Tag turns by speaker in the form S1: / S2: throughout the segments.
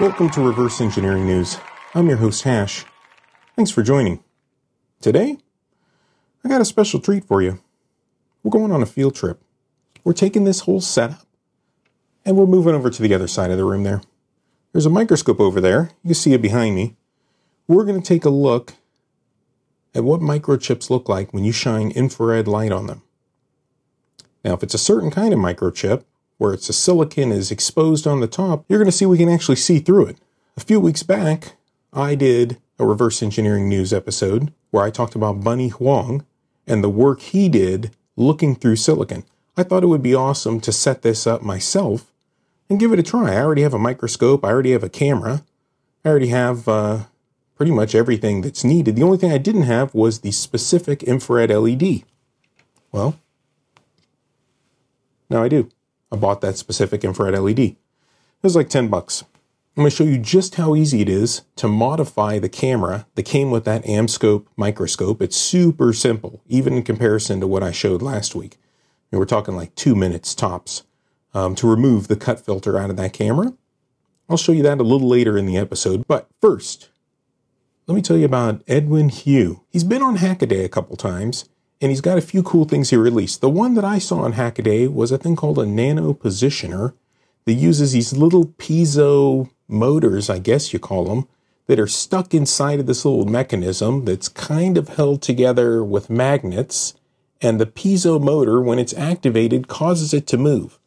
S1: Welcome to Reverse Engineering News. I'm your host, Hash. Thanks for joining. Today, I got a special treat for you. We're going on a field trip. We're taking this whole setup and we're moving over to the other side of the room there. There's a microscope over there. You see it behind me. We're going to take a look at what microchips look like when you shine infrared light on them. Now, if it's a certain kind of microchip, where it's a silicon is exposed on the top, you're going to see we can actually see through it. A few weeks back, I did a reverse engineering news episode where I talked about Bunnie Huang and the work he did looking through silicon. I thought it would be awesome to set this up myself and give it a try. I already have a microscope, I already have a camera, I already have uh, pretty much everything that's needed. The only thing I didn't have was the specific infrared LED. Well, now I do. I bought that specific infrared LED. It was like 10 bucks. I'm going to show you just how easy it is to modify the camera that came with that AmScope microscope. It's super simple, even in comparison to what I showed last week. And we're talking like two minutes tops um, to remove the cut filter out of that camera. I'll show you that a little later in the episode. But first, let me tell you about Edwin Hwu. He's been on Hackaday a couple times, and he's got a few cool things he released. The one that I saw on Hackaday was a thing called a nano positioner that uses these little piezo motors, I guess you call them, that are stuck inside of this little mechanism that's kind of held together with magnets. And the piezo motor, when it's activated, causes it to move.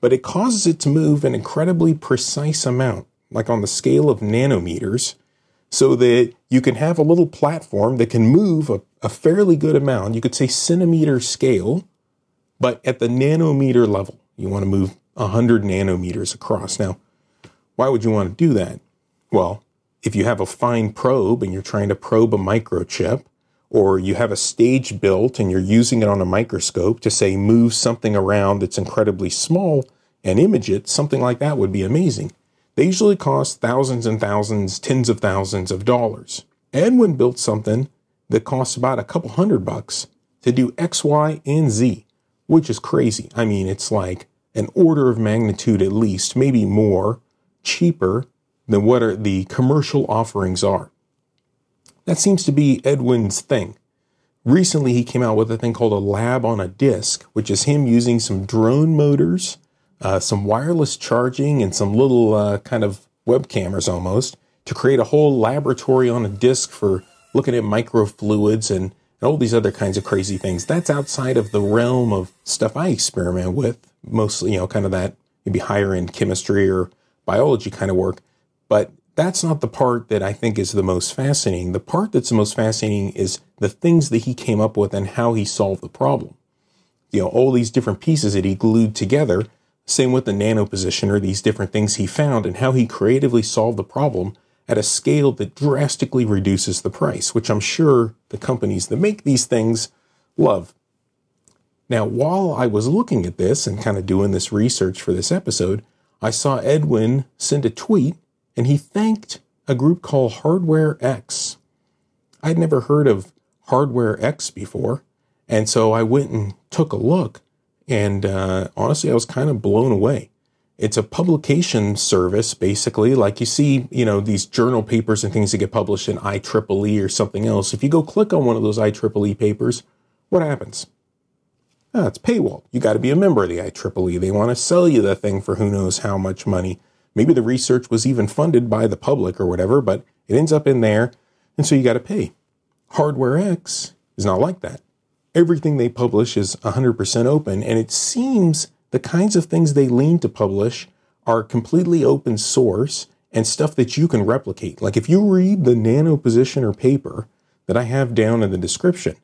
S1: But it causes it to move an incredibly precise amount, like on the scale of nanometers, so that you can have a little platform that can move a, a fairly good amount. You could say centimeter scale, but at the nanometer level. You want to move 100 nanometers across. Now, why would you want to do that? Well, if you have a fine probe and you're trying to probe a microchip, or you have a stage built and you're using it on a microscope to say move something around that's incredibly small and image it, something like that would be amazing. They usually cost thousands and thousands, tens of thousands of dollars. Edwin built something that costs about a couple hundred bucks to do X, Y, and Z, which is crazy. I mean, it's like an order of magnitude at least, maybe more, cheaper than what are the commercial offerings are. That seems to be Edwin's thing. Recently, he came out with a thing called a lab on a disk, which is him using some drone motors, uh, some wireless charging, and some little uh, kind of web cameras almost to create a whole laboratory on a disk for looking at microfluids and, and all these other kinds of crazy things. That's outside of the realm of stuff I experiment with, mostly, you know, kind of that maybe higher end chemistry or biology kind of work. But that's not the part that I think is the most fascinating. The part that's the most fascinating is the things that he came up with and how he solved the problem. You know, all these different pieces that he glued together. Same with the nano positioner, these different things he found and how he creatively solved the problem at a scale that drastically reduces the price, which I'm sure the companies that make these things love. Now, while I was looking at this and kind of doing this research for this episode, I saw Edwin send a tweet and he thanked a group called Hardware X. I'd never heard of Hardware X before, and so I went and took a look, and uh, honestly, I was kind of blown away. It's a publication service, basically, like you see, you know, these journal papers and things that get published in IEEE or something else. If you go click on one of those IEEE papers, what happens? Ah, it's paywall. You got to be a member of the IEEE. They want to sell you the thing for who knows how much money. Maybe the research was even funded by the public or whatever, but it ends up in there, and so you got to pay. Hardware X is not like that. Everything they publish is 100% open, and it seems the kinds of things they lean to publish are completely open source and stuff that you can replicate. Like if you read the nano positioner paper that I have down in the description,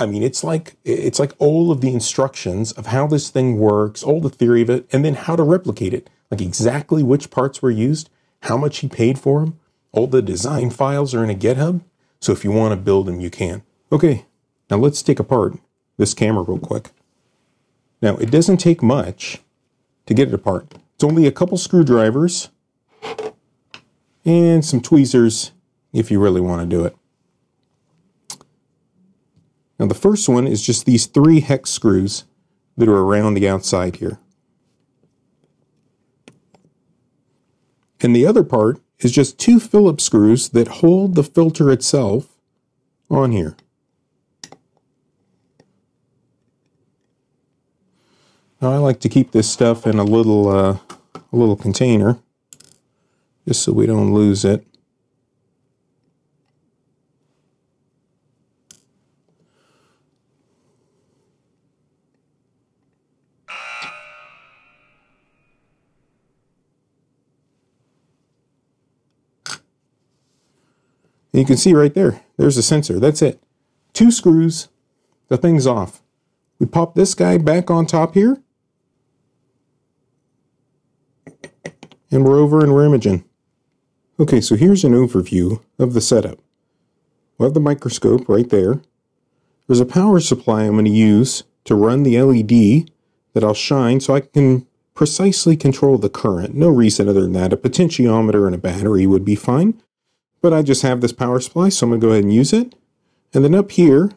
S1: I mean, it's like it's like all of the instructions of how this thing works, all the theory of it, and then how to replicate it like exactly which parts were used, how much he paid for them. All the design files are in a GitHub, so if you want to build them, you can. Okay, now let's take apart this camera real quick. Now, it doesn't take much to get it apart. It's only a couple screwdrivers and some tweezers if you really want to do it. Now the first one is just these three hex screws that are around the outside here. And the other part is just two Phillips screws that hold the filter itself on here. Now I like to keep this stuff in a little uh, a little container just so we don't lose it. You can see right there, there's a sensor. That's it. Two screws, the thing's off. We pop this guy back on top here. And we're over in we're. Okay, so here's an overview of the setup. we have the microscope right there. There's a power supply I'm going to use to run the LED that I'll shine so I can precisely control the current. No reason other than that. A potentiometer and a battery would be fine. But I just have this power supply, so I'm going to go ahead and use it. And then up here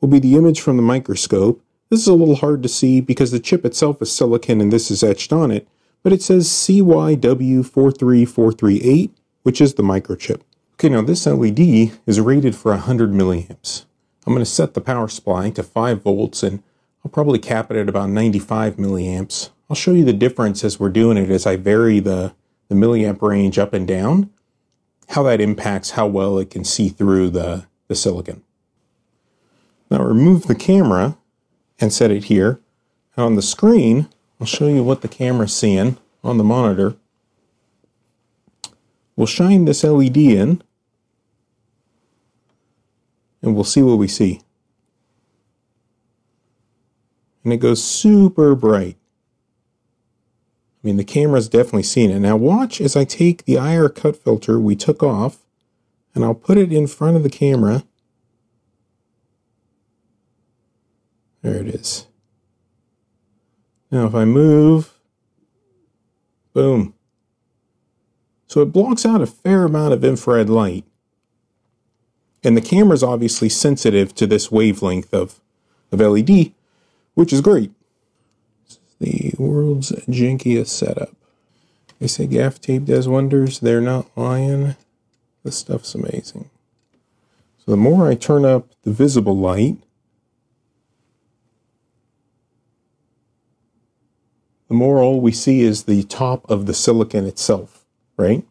S1: will be the image from the microscope. This is a little hard to see because the chip itself is silicon and this is etched on it, but it says CYW43438, which is the microchip. Okay, now this LED is rated for 100 milliamps. I'm going to set the power supply to 5 volts and I'll probably cap it at about 95 milliamps. I'll show you the difference as we're doing it as I vary the, the milliamp range up and down how that impacts how well it can see through the, the silicon. Now remove the camera and set it here. And on the screen, I'll show you what the camera's seeing on the monitor. We'll shine this LED in and we'll see what we see. And it goes super bright. I mean, the camera's definitely seen it. Now watch as I take the IR cut filter we took off and I'll put it in front of the camera. There it is. Now if I move, boom. So it blocks out a fair amount of infrared light. And the camera is obviously sensitive to this wavelength of, of LED, which is great Is the world's jankiest setup. They say gaff tape does wonders. They're not lying. This stuff's amazing. So the more I turn up the visible light, the more all we see is the top of the silicon itself, right?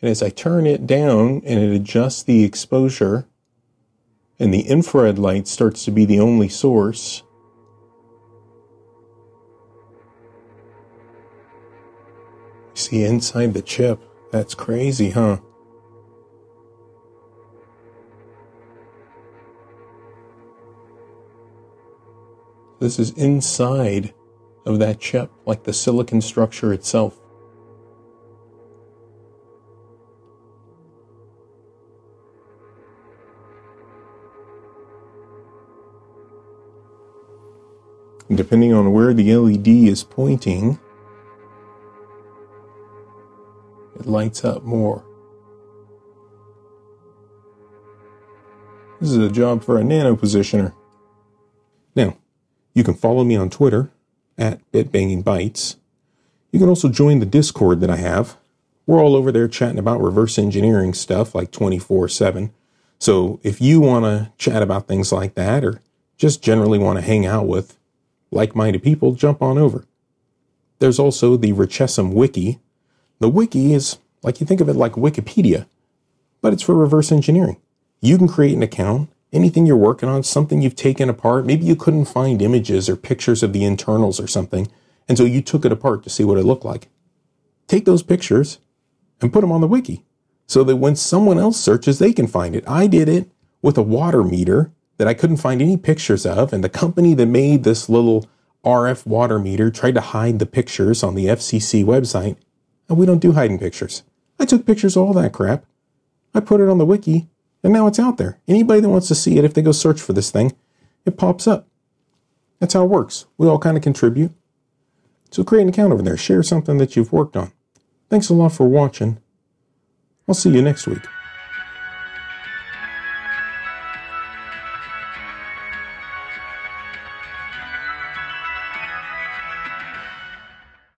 S1: And as I turn it down and it adjusts the exposure, and the infrared light starts to be the only source, See inside the chip. That's crazy, huh? This is inside of that chip, like the silicon structure itself. Depending on where the LED is pointing, it lights up more. This is a job for a nano positioner. Now, you can follow me on Twitter at BitBangingBytes. You can also join the Discord that I have. We're all over there chatting about reverse engineering stuff like 24 7. So if you want to chat about things like that or just generally want to hang out with like minded people, jump on over. There's also the RECESSIM Wiki, the wiki is like you think of it like Wikipedia, but it's for reverse engineering. You can create an account, anything you're working on, something you've taken apart. Maybe you couldn't find images or pictures of the internals or something, and so you took it apart to see what it looked like. Take those pictures and put them on the wiki so that when someone else searches, they can find it. I did it with a water meter that I couldn't find any pictures of, and the company that made this little RF water meter tried to hide the pictures on the FCC website and we don't do hiding pictures. I took pictures of all that crap. I put it on the wiki, and now it's out there. Anybody that wants to see it, if they go search for this thing, it pops up. That's how it works. We all kind of contribute. So create an account over there. Share something that you've worked on. Thanks a lot for watching. I'll see you next week.